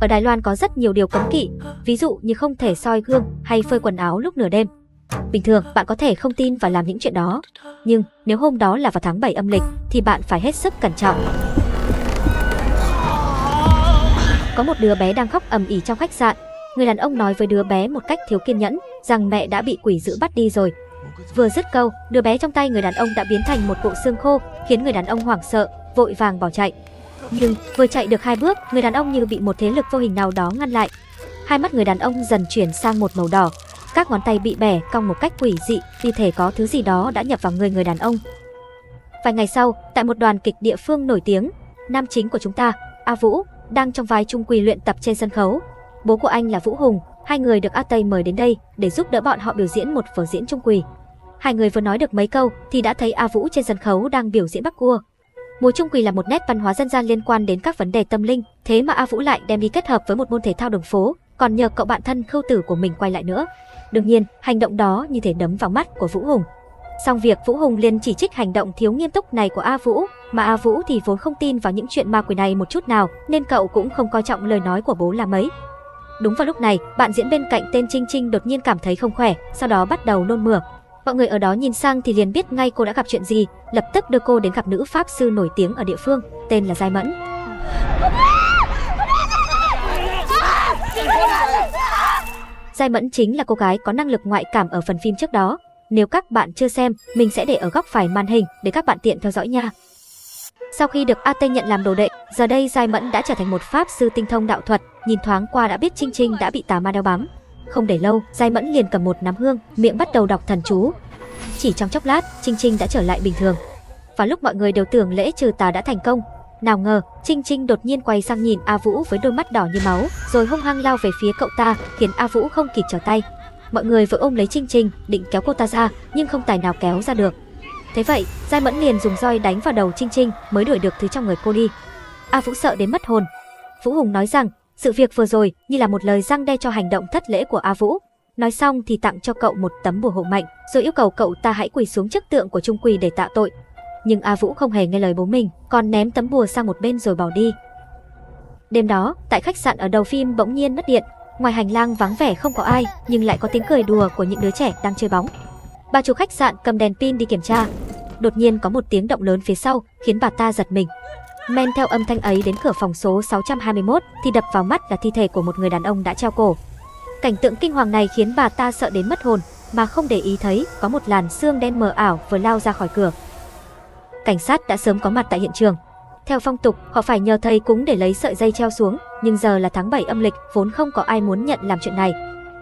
Ở Đài Loan có rất nhiều điều cấm kỵ, ví dụ như không thể soi gương hay phơi quần áo lúc nửa đêm. Bình thường bạn có thể không tin và làm những chuyện đó, nhưng nếu hôm đó là vào tháng 7 âm lịch thì bạn phải hết sức cẩn trọng. Có một đứa bé đang khóc ầm ĩ trong khách sạn. Người đàn ông nói với đứa bé một cách thiếu kiên nhẫn rằng mẹ đã bị quỷ dữ bắt đi rồi. Vừa dứt câu, đứa bé trong tay người đàn ông đã biến thành một bộ xương khô, khiến người đàn ông hoảng sợ, vội vàng bỏ chạy. Nhưng vừa chạy được hai bước, người đàn ông như bị một thế lực vô hình nào đó ngăn lại. Hai mắt người đàn ông dần chuyển sang một màu đỏ, các ngón tay bị bẻ cong một cách quỷ dị, như thể có thứ gì đó đã nhập vào người người đàn ông. Vài ngày sau, tại một đoàn kịch địa phương nổi tiếng, nam chính của chúng ta, A Vũ, đang trong vai trung quỳ luyện tập trên sân khấu. Bố của anh là Vũ Hùng, hai người được A Tây mời đến đây để giúp đỡ bọn họ biểu diễn một vở diễn trung quỳ. Hai người vừa nói được mấy câu thì đã thấy A Vũ trên sân khấu đang biểu diễn bắc cua. Múa trung quỳ là một nét văn hóa dân gian liên quan đến các vấn đề tâm linh, thế mà A Vũ lại đem đi kết hợp với một môn thể thao đường phố, còn nhờ cậu bạn thân khâu tử của mình quay lại nữa. Đương nhiên, hành động đó như thể đấm vào mắt của Vũ Hùng. Xong việc Vũ Hùng liền chỉ trích hành động thiếu nghiêm túc này của A Vũ, mà A Vũ thì vốn không tin vào những chuyện ma quỷ này một chút nào, nên cậu cũng không coi trọng lời nói của bố là mấy. Đúng vào lúc này, bạn diễn bên cạnh tên Trinh Trinh đột nhiên cảm thấy không khỏe, sau đó bắt đầu nôn mửa. Mọi người ở đó nhìn sang thì liền biết ngay cô đã gặp chuyện gì, lập tức đưa cô đến gặp nữ pháp sư nổi tiếng ở địa phương, tên là Giai Mẫn. Giai Mẫn chính là cô gái có năng lực ngoại cảm ở phần phim trước đó. Nếu các bạn chưa xem, mình sẽ để ở góc phải màn hình để các bạn tiện theo dõi nha. Sau khi được A Tây nhận làm đồ đệ, giờ đây Giai Mẫn đã trở thành một pháp sư tinh thông đạo thuật, nhìn thoáng qua đã biết Trinh Trinh đã bị tà ma đeo bám. Không để lâu, Giai Mẫn liền cầm một nắm hương, miệng bắt đầu đọc thần chú. Chỉ trong chốc lát, Trinh Trinh đã trở lại bình thường. Và lúc mọi người đều tưởng lễ trừ tà đã thành công, nào ngờ, Trinh Trinh đột nhiên quay sang nhìn A Vũ với đôi mắt đỏ như máu, rồi hung hăng lao về phía cậu ta, khiến A Vũ không kịp trở tay. Mọi người vội ôm lấy Trinh Trinh, định kéo cô ta ra, nhưng không tài nào kéo ra được. Thế vậy, Giai Mẫn liền dùng roi đánh vào đầu Trinh Trinh mới đuổi được thứ trong người cô đi. A Vũ sợ đến mất hồn. Vũ Hùng nói rằng, sự việc vừa rồi như là một lời răng đe cho hành động thất lễ của A Vũ. Nói xong thì tặng cho cậu một tấm bùa hộ mệnh, rồi yêu cầu cậu ta hãy quỳ xuống trước tượng của Trung Quỳ để tạ tội. Nhưng A Vũ không hề nghe lời bố mình, còn ném tấm bùa sang một bên rồi bỏ đi. Đêm đó, tại khách sạn ở đầu phim bỗng nhiên mất điện, ngoài hành lang vắng vẻ không có ai, nhưng lại có tiếng cười đùa của những đứa trẻ đang chơi bóng. Bà chủ khách sạn cầm đèn pin đi kiểm tra. Đột nhiên có một tiếng động lớn phía sau, khiến bà ta giật mình. Men theo âm thanh ấy đến cửa phòng số 621 thì đập vào mắt là thi thể của một người đàn ông đã treo cổ. Cảnh tượng kinh hoàng này khiến bà ta sợ đến mất hồn, mà không để ý thấy có một làn xương đen mờ ảo vừa lao ra khỏi cửa. Cảnh sát đã sớm có mặt tại hiện trường. Theo phong tục, họ phải nhờ thầy cúng để lấy sợi dây treo xuống, nhưng giờ là tháng 7 âm lịch, vốn không có ai muốn nhận làm chuyện này.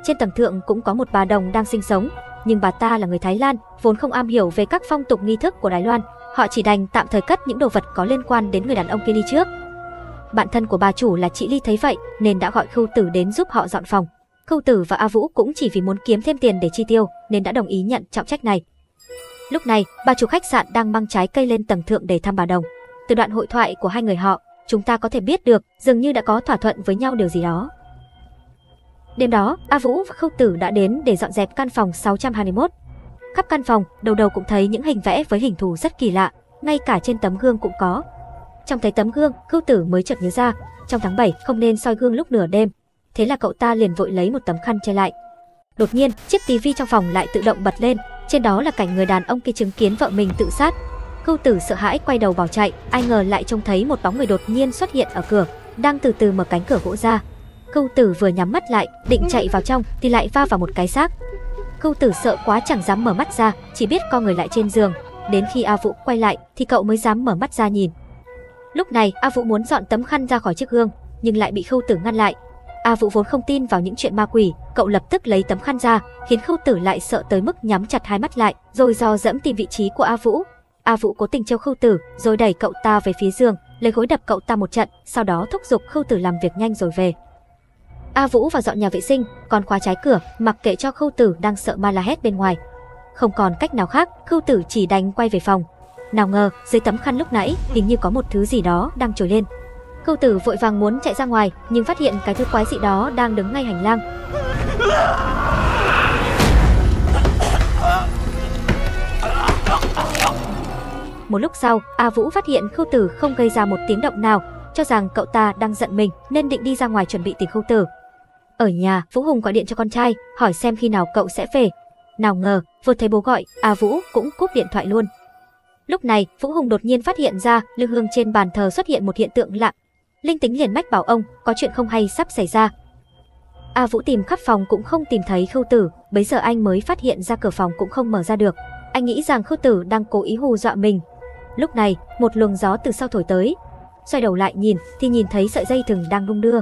Trên tầng thượng cũng có một bà đồng đang sinh sống, nhưng bà ta là người Thái Lan, vốn không am hiểu về các phong tục nghi thức của Đài Loan, họ chỉ đành tạm thời cất những đồ vật có liên quan đến người đàn ông kia đi trước. Bạn thân của bà chủ là chị Ly thấy vậy nên đã gọi Khâu Tử đến giúp họ dọn phòng. Khâu Tử và A Vũ cũng chỉ vì muốn kiếm thêm tiền để chi tiêu nên đã đồng ý nhận trọng trách này. Lúc này, bà chủ khách sạn đang mang trái cây lên tầng thượng để thăm bà đồng. Từ đoạn hội thoại của hai người họ, chúng ta có thể biết được dường như đã có thỏa thuận với nhau điều gì đó. Đêm đó, A Vũ và Khâu Tử đã đến để dọn dẹp căn phòng 621. Khắp căn phòng, đầu đầu cũng thấy những hình vẽ với hình thù rất kỳ lạ, ngay cả trên tấm gương cũng có. Trong thấy tấm gương, Khưu Tử mới chợt nhớ ra, trong tháng 7 không nên soi gương lúc nửa đêm. Thế là cậu ta liền vội lấy một tấm khăn che lại. Đột nhiên, chiếc tivi trong phòng lại tự động bật lên, trên đó là cảnh người đàn ông kia chứng kiến vợ mình tự sát. Khưu Tử sợ hãi quay đầu bỏ chạy, ai ngờ lại trông thấy một bóng người đột nhiên xuất hiện ở cửa, đang từ từ mở cánh cửa gỗ ra. Khưu Tử vừa nhắm mắt lại, định chạy vào trong thì lại va vào một cái xác. Khâu Tử sợ quá chẳng dám mở mắt ra, chỉ biết co người lại trên giường. Đến khi A Vũ quay lại thì cậu mới dám mở mắt ra nhìn. Lúc này, A Vũ muốn dọn tấm khăn ra khỏi chiếc gương, nhưng lại bị Khâu Tử ngăn lại. A Vũ vốn không tin vào những chuyện ma quỷ, cậu lập tức lấy tấm khăn ra, khiến Khâu Tử lại sợ tới mức nhắm chặt hai mắt lại, rồi dò dẫm tìm vị trí của A Vũ. A Vũ cố tình trêu Khâu Tử, rồi đẩy cậu ta về phía giường, lấy gối đập cậu ta một trận, sau đó thúc giục Khâu Tử làm việc nhanh rồi về. A Vũ vào dọn nhà vệ sinh, còn khóa trái cửa, mặc kệ cho Khâu Tử đang sợ ma la hét bên ngoài. Không còn cách nào khác, Khâu Tử chỉ đành quay về phòng. Nào ngờ, dưới tấm khăn lúc nãy, hình như có một thứ gì đó đang trồi lên. Khâu Tử vội vàng muốn chạy ra ngoài, nhưng phát hiện cái thứ quái dị đó đang đứng ngay hành lang. Một lúc sau, A Vũ phát hiện Khâu Tử không gây ra một tiếng động nào, cho rằng cậu ta đang giận mình nên định đi ra ngoài chuẩn bị tìm Khâu Tử. Ở nhà, Vũ Hùng gọi điện cho con trai, hỏi xem khi nào cậu sẽ về. Nào ngờ, vừa thấy bố gọi, A Vũ cũng cúp điện thoại luôn. Lúc này, Vũ Hùng đột nhiên phát hiện ra, lư hương trên bàn thờ xuất hiện một hiện tượng lạ. Linh tính liền mách bảo ông, có chuyện không hay sắp xảy ra. A Vũ tìm khắp phòng cũng không tìm thấy Khưu Tử, bấy giờ anh mới phát hiện ra cửa phòng cũng không mở ra được. Anh nghĩ rằng Khưu Tử đang cố ý hù dọa mình. Lúc này, một luồng gió từ sau thổi tới. Xoay đầu lại nhìn thì nhìn thấy sợi dây thừng đang đung đưa.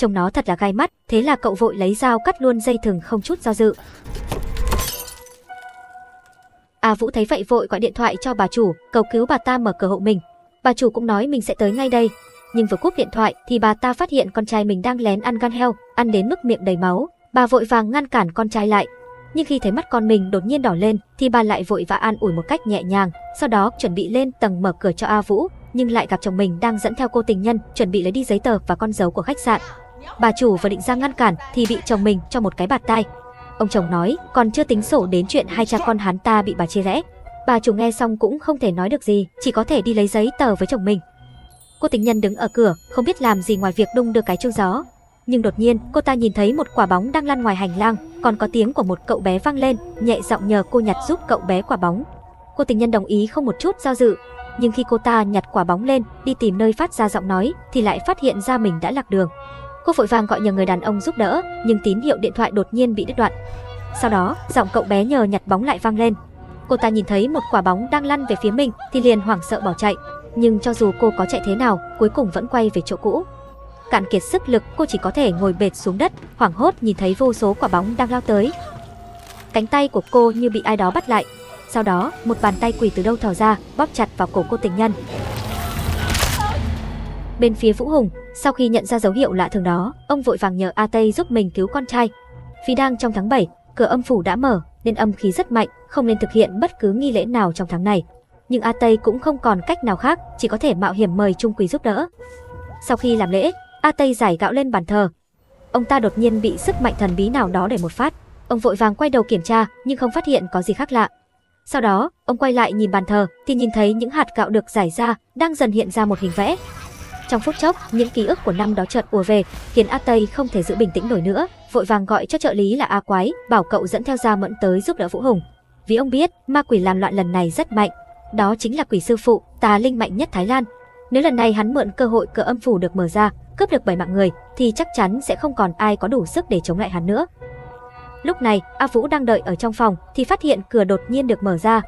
Trông nó thật là gai mắt, thế là cậu vội lấy dao cắt luôn dây thừng không chút do dự. A Vũ thấy vậy vội gọi điện thoại cho bà chủ, cầu cứu bà ta mở cửa hộ mình. Bà chủ cũng nói mình sẽ tới ngay đây. Nhưng vừa cúp điện thoại thì bà ta phát hiện con trai mình đang lén ăn gan heo, ăn đến mức miệng đầy máu. Bà vội vàng ngăn cản con trai lại. Nhưng khi thấy mắt con mình đột nhiên đỏ lên thì bà lại vội vã an ủi một cách nhẹ nhàng, sau đó chuẩn bị lên tầng mở cửa cho A Vũ, nhưng lại gặp chồng mình đang dẫn theo cô tình nhân, chuẩn bị lấy đi giấy tờ và con dấu của khách sạn. Bà chủ vừa định ra ngăn cản thì bị chồng mình cho một cái bạt tai. Ông chồng nói, còn chưa tính sổ đến chuyện hai cha con hắn ta bị bà chia rẽ. Bà chủ nghe xong cũng không thể nói được gì, chỉ có thể đi lấy giấy tờ với chồng mình. Cô tình nhân đứng ở cửa, không biết làm gì ngoài việc đung đưa cái chuông gió. Nhưng đột nhiên, cô ta nhìn thấy một quả bóng đang lăn ngoài hành lang, còn có tiếng của một cậu bé vang lên, nhẹ giọng nhờ cô nhặt giúp cậu bé quả bóng. Cô tình nhân đồng ý không một chút do dự, nhưng khi cô ta nhặt quả bóng lên, đi tìm nơi phát ra giọng nói, thì lại phát hiện ra mình đã lạc đường. Cô vội vàng gọi nhờ người đàn ông giúp đỡ, nhưng tín hiệu điện thoại đột nhiên bị đứt đoạn. Sau đó, giọng cậu bé nhờ nhặt bóng lại vang lên. Cô ta nhìn thấy một quả bóng đang lăn về phía mình thì liền hoảng sợ bỏ chạy, nhưng cho dù cô có chạy thế nào, cuối cùng vẫn quay về chỗ cũ. Cạn kiệt sức lực, cô chỉ có thể ngồi bệt xuống đất, hoảng hốt nhìn thấy vô số quả bóng đang lao tới. Cánh tay của cô như bị ai đó bắt lại. Sau đó, một bàn tay quỷ từ đâu thò ra, bóp chặt vào cổ cô tình nhân. Bên phía Vũ Hùng, sau khi nhận ra dấu hiệu lạ thường đó, ông vội vàng nhờ A Tây giúp mình cứu con trai. Vì đang trong tháng 7, cửa âm phủ đã mở, nên âm khí rất mạnh, không nên thực hiện bất cứ nghi lễ nào trong tháng này. Nhưng A Tây cũng không còn cách nào khác, chỉ có thể mạo hiểm mời Trung quý giúp đỡ. Sau khi làm lễ, A Tây giải gạo lên bàn thờ. Ông ta đột nhiên bị sức mạnh thần bí nào đó để một phát. Ông vội vàng quay đầu kiểm tra, nhưng không phát hiện có gì khác lạ. Sau đó, ông quay lại nhìn bàn thờ, thì nhìn thấy những hạt gạo được giải ra, đang dần hiện ra một hình vẽ. Trong phút chốc, những ký ức của năm đó chợt ùa về, khiến A Tây không thể giữ bình tĩnh nổi nữa, vội vàng gọi cho trợ lý là A Quái, bảo cậu dẫn theo Gia Mẫn tới giúp đỡ Vũ Hùng. Vì ông biết, ma quỷ làm loạn lần này rất mạnh, đó chính là quỷ sư phụ, tà linh mạnh nhất Thái Lan. Nếu lần này hắn mượn cơ hội cửa âm phủ được mở ra, cướp được bảy mạng người, thì chắc chắn sẽ không còn ai có đủ sức để chống lại hắn nữa. Lúc này, A Vũ đang đợi ở trong phòng thì phát hiện cửa đột nhiên được mở ra.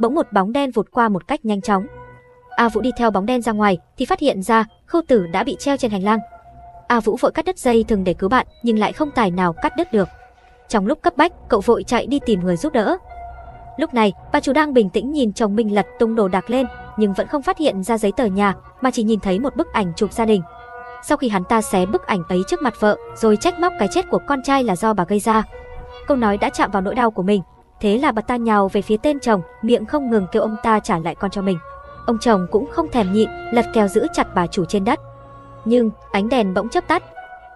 Bỗng một bóng đen vụt qua một cách nhanh chóng. A Vũ đi theo bóng đen ra ngoài thì phát hiện ra Khâu Tử đã bị treo trên hành lang. A Vũ vội cắt đứt dây thừng để cứu bạn, nhưng lại không tài nào cắt đứt được. Trong lúc cấp bách, cậu vội chạy đi tìm người giúp đỡ. Lúc này, bà chủ đang bình tĩnh nhìn chồng mình lật tung đồ đạc lên, nhưng vẫn không phát hiện ra giấy tờ nhà, mà chỉ nhìn thấy một bức ảnh chụp gia đình. Sau khi hắn ta xé bức ảnh ấy trước mặt vợ, rồi trách móc cái chết của con trai là do bà gây ra. Câu nói đã chạm vào nỗi đau của mình, thế là bà ta nhào về phía tên chồng, miệng không ngừng kêu ông ta trả lại con cho mình. Ông chồng cũng không thèm nhịn, lật kèo giữ chặt bà chủ trên đất. Nhưng, ánh đèn bỗng chớp tắt.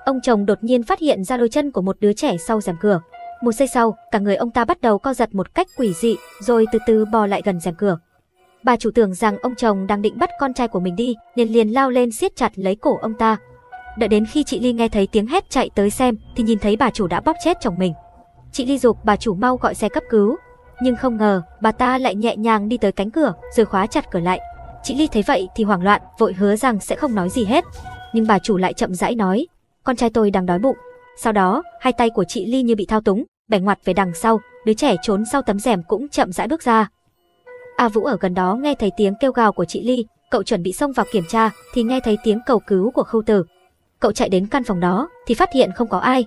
Ông chồng đột nhiên phát hiện ra đôi chân của một đứa trẻ sau rèm cửa. Một giây sau, cả người ông ta bắt đầu co giật một cách quỷ dị, rồi từ từ bò lại gần rèm cửa. Bà chủ tưởng rằng ông chồng đang định bắt con trai của mình đi, nên liền lao lên siết chặt lấy cổ ông ta. Đợi đến khi chị Ly nghe thấy tiếng hét chạy tới xem, thì nhìn thấy bà chủ đã bóp chết chồng mình. Chị Ly dục bà chủ mau gọi xe cấp cứu, nhưng không ngờ bà ta lại nhẹ nhàng đi tới cánh cửa rồi khóa chặt cửa lại. Chị Ly thấy vậy thì hoảng loạn, vội hứa rằng sẽ không nói gì hết. Nhưng bà chủ lại chậm rãi nói, con trai tôi đang đói bụng. Sau đó, hai tay của chị Ly như bị thao túng, bẻ ngoặt về đằng sau, đứa trẻ trốn sau tấm rèm cũng chậm rãi bước ra. A Vũ ở gần đó nghe thấy tiếng kêu gào của chị Ly, cậu chuẩn bị xông vào kiểm tra thì nghe thấy tiếng cầu cứu của Khâu Tử. Cậu chạy đến căn phòng đó thì phát hiện không có ai.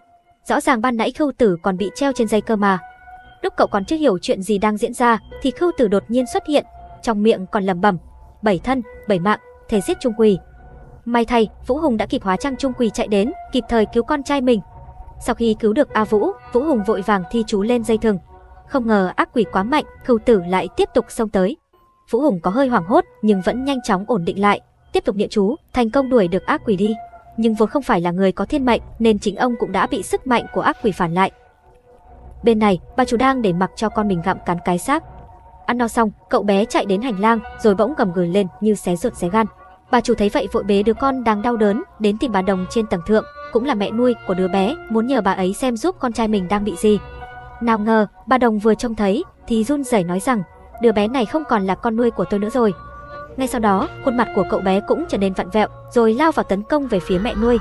Rõ ràng ban nãy Khâu Tử còn bị treo trên dây cơ mà. Lúc cậu còn chưa hiểu chuyện gì đang diễn ra thì khưu Tử đột nhiên xuất hiện, trong miệng còn lẩm bẩm, bảy thân, bảy mạng, thể giết Trung Quỳ. May thay, Vũ Hùng đã kịp hóa trang Trung Quỳ chạy đến, kịp thời cứu con trai mình, sau khi cứu được A Vũ, Vũ Hùng vội vàng thi chú lên dây thừng. Không ngờ ác quỷ quá mạnh, khưu tử lại tiếp tục xông tới. Vũ Hùng có hơi hoảng hốt nhưng vẫn nhanh chóng ổn định lại, tiếp tục niệm chú, thành công đuổi được ác quỷ đi. Nhưng vốn không phải là người có thiên mệnh nên chính ông cũng đã bị sức mạnh của ác quỷ phản lại. Bên này, bà chủ đang để mặc cho con mình gặm cắn cái xác. Ăn no xong, cậu bé chạy đến hành lang, rồi bỗng gầm gừ lên như xé ruột xé gan. Bà chủ thấy vậy vội bế đứa con đang đau đớn đến tìm bà Đồng trên tầng thượng, cũng là mẹ nuôi của đứa bé, muốn nhờ bà ấy xem giúp con trai mình đang bị gì. Nào ngờ, bà Đồng vừa trông thấy thì run rẩy nói rằng, đứa bé này không còn là con nuôi của tôi nữa rồi. Ngay sau đó, khuôn mặt của cậu bé cũng trở nên vặn vẹo, rồi lao vào tấn công về phía mẹ nuôi.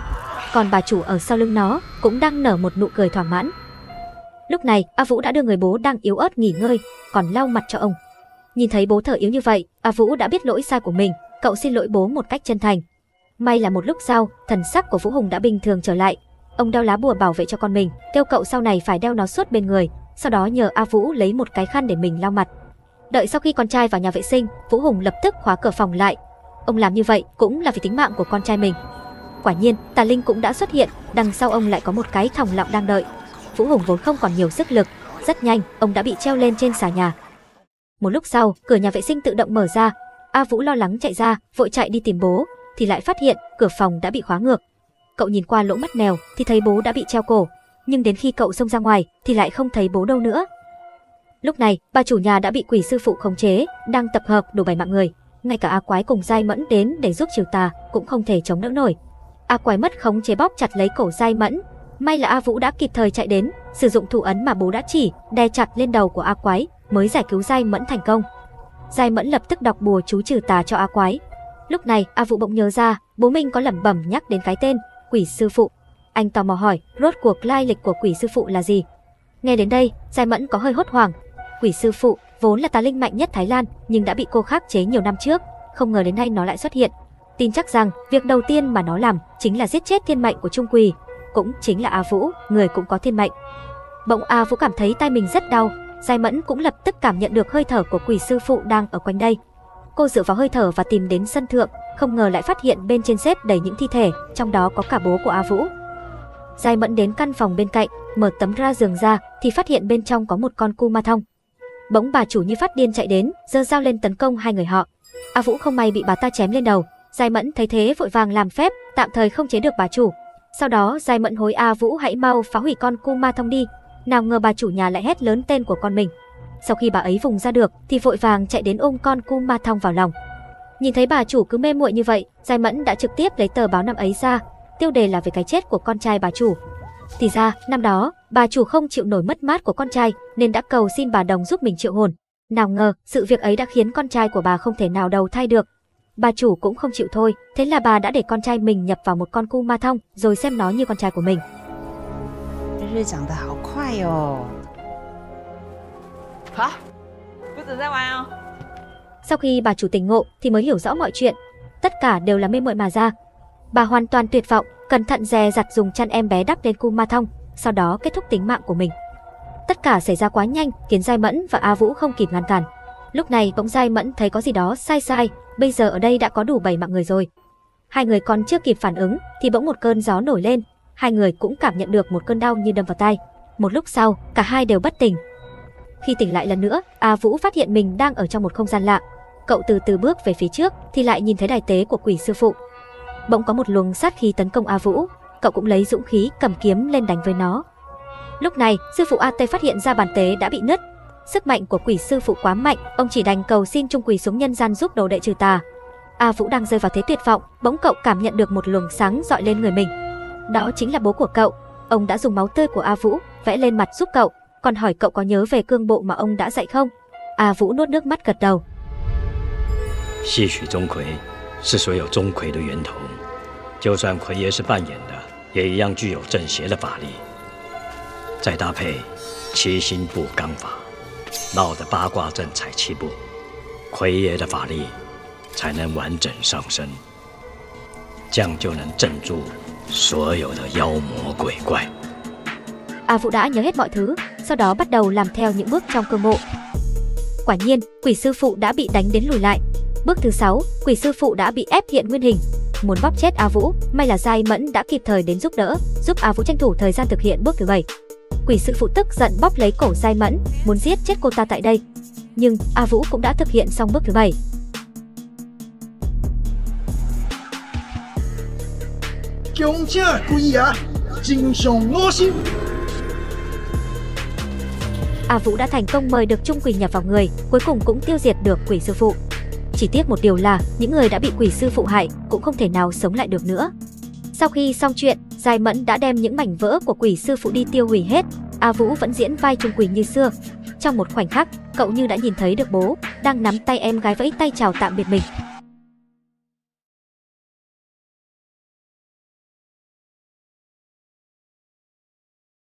Còn bà chủ ở sau lưng nó cũng đang nở một nụ cười thỏa mãn. Lúc này, A Vũ đã đưa người bố đang yếu ớt nghỉ ngơi, còn lau mặt cho ông. Nhìn thấy bố thở yếu như vậy, A Vũ đã biết lỗi sai của mình, cậu xin lỗi bố một cách chân thành. May là một lúc sau, thần sắc của Vũ Hùng đã bình thường trở lại. Ông đeo lá bùa bảo vệ cho con mình, kêu cậu sau này phải đeo nó suốt bên người, sau đó nhờ A Vũ lấy một cái khăn để mình lau mặt. Đợi sau khi con trai vào nhà vệ sinh, Vũ Hùng lập tức khóa cửa phòng lại. Ông làm như vậy cũng là vì tính mạng của con trai mình. Quả nhiên, Tà Linh cũng đã xuất hiện, đằng sau ông lại có một cái thòng lọng đang đợi. Vũ Hùng vốn không còn nhiều sức lực, rất nhanh, ông đã bị treo lên trên xà nhà. Một lúc sau, cửa nhà vệ sinh tự động mở ra. A Vũ lo lắng chạy ra, vội chạy đi tìm bố, thì lại phát hiện cửa phòng đã bị khóa ngược. Cậu nhìn qua lỗ mắt mèo thì thấy bố đã bị treo cổ, nhưng đến khi cậu xông ra ngoài thì lại không thấy bố đâu nữa. Lúc này, bà chủ nhà đã bị quỷ sư phụ khống chế, đang tập hợp đủ bảy mạng người. Ngay cả A Quái cùng Giai Mẫn đến để giúp trừ tà cũng không thể chống đỡ nổi. A Quái mất khống chế bóp chặt lấy cổ Giai Mẫn. May là A Vũ đã kịp thời chạy đến, sử dụng thủ ấn mà bố đã chỉ, đè chặt lên đầu của A Quái, mới giải cứu Giai Mẫn thành công. Giai Mẫn lập tức đọc bùa chú trừ tà cho A Quái. Lúc này, A Vũ bỗng nhớ ra, bố mình có lẩm bẩm nhắc đến cái tên quỷ sư phụ. Anh tò mò hỏi, rốt cuộc lai lịch của quỷ sư phụ là gì? Nghe đến đây, Giai Mẫn có hơi hốt hoảng, quỷ sư phụ vốn là tà linh mạnh nhất Thái Lan, nhưng đã bị cô khắc chế nhiều năm trước, không ngờ đến nay nó lại xuất hiện. Tin chắc rằng việc đầu tiên mà nó làm chính là giết chết thiên mệnh của Trung Quỳ, cũng chính là A Vũ, người cũng có thiên mệnh. Bỗng A Vũ cảm thấy tay mình rất đau, Giai Mẫn cũng lập tức cảm nhận được hơi thở của quỷ sư phụ đang ở quanh đây. Cô dựa vào hơi thở và tìm đến sân thượng, không ngờ lại phát hiện bên trên xếp đầy những thi thể, trong đó có cả bố của A Vũ. Giai Mẫn đến căn phòng bên cạnh, mở tấm ra giường ra thì phát hiện bên trong có một con cu ma thông. Bỗng bà chủ như phát điên chạy đến, giơ dao lên tấn công hai người họ. A Vũ không may bị bà ta chém lên đầu, Giai Mẫn thấy thế vội vàng làm phép, tạm thời không chế được bà chủ. Sau đó Giai Mẫn hối A Vũ hãy mau phá hủy con cu ma thông đi. Nào ngờ bà chủ nhà lại hét lớn tên của con mình. Sau khi bà ấy vùng ra được thì vội vàng chạy đến ôm con cu ma thông vào lòng. Nhìn thấy bà chủ cứ mê muội như vậy, Giai Mẫn đã trực tiếp lấy tờ báo năm ấy ra, tiêu đề là về cái chết của con trai bà chủ. Thì ra, năm đó, bà chủ không chịu nổi mất mát của con trai nên đã cầu xin bà Đồng giúp mình triệu hồn. Nào ngờ, sự việc ấy đã khiến con trai của bà không thể nào đầu thai được bà chủ cũng không chịu thôi, thế là bà đã để con trai mình nhập vào một con cu ma thông, rồi xem nó như con trai của mình. À? Sau khi bà chủ tỉnh ngộ thì mới hiểu rõ mọi chuyện, tất cả đều là mê muội mà ra. Bà hoàn toàn tuyệt vọng, cẩn thận dè dặt dùng chăn em bé đắp lên cu ma thông, sau đó kết thúc tính mạng của mình. Tất cả xảy ra quá nhanh, khiến Giai Mẫn và A Vũ không kịp ngăn cản. Lúc này bỗng dai Mẫn thấy có gì đó sai sai, bây giờ ở đây đã có đủ bảy mạng người rồi. Hai người còn chưa kịp phản ứng thì bỗng một cơn gió nổi lên, hai người cũng cảm nhận được một cơn đau như đâm vào tay. Một lúc sau, cả hai đều bất tỉnh. Khi tỉnh lại lần nữa, A Vũ phát hiện mình đang ở trong một không gian lạ. Cậu từ từ bước về phía trước thì lại nhìn thấy đài tế của quỷ sư phụ. Bỗng có một luồng sát khí tấn công A Vũ, cậu cũng lấy dũng khí cầm kiếm lên đánh với nó. Lúc này, sư phụ a tê phát hiện ra bàn tế đã bị nứt. Sức mạnh của quỷ sư phụ quá mạnh, ông chỉ đành cầu xin trung quỷ xuống nhân gian giúp đầu đệ trừ tà. A Vũ đang rơi vào thế tuyệt vọng, bỗng cậu cảm nhận được một luồng sáng dọi lên người mình. Đó chính là bố của cậu. Ông đã dùng máu tươi của A Vũ vẽ lên mặt giúp cậu, còn hỏi cậu có nhớ về cương bộ mà ông đã dạy không? A Vũ nuốt nước mắt gật đầu. 戏曲钟馗是所有钟馗的源头，就算馗爷是扮演的，也一样具有正邪的法力。再搭配七星步罡法， 绕着八卦阵踩七步，馗爷的法力才能完整上升，这样就能镇住所有的妖魔鬼怪。 A Vũ đã nhớ hết mọi thứ, sau đó bắt đầu làm theo những bước trong cương bộ. Quả nhiên, quỷ sư phụ đã bị đánh đến lùi lại. Bước thứ 6, quỷ sư phụ đã bị ép hiện nguyên hình. Muốn bóp chết A Vũ, may là Giai Mẫn đã kịp thời đến giúp đỡ, giúp A Vũ tranh thủ thời gian thực hiện bước thứ 7. quỷ sư phụ tức giận bóp lấy cổ dai Mẫn, muốn giết chết cô ta tại đây. Nhưng, A Vũ cũng đã thực hiện xong bước thứ bảy. A Vũ đã thành công mời được Trung Quỷ nhập vào người, cuối cùng cũng tiêu diệt được quỷ sư phụ. Chỉ tiếc một điều là, những người đã bị quỷ sư phụ hại cũng không thể nào sống lại được nữa. Sau khi xong chuyện, Giai Mẫn đã đem những mảnh vỡ của quỷ sư phụ đi tiêu hủy hết. A Vũ vẫn diễn vai Trung quỷ như xưa. Trong một khoảnh khắc, cậu như đã nhìn thấy được bố đang nắm tay em gái vẫy tay chào tạm biệt mình.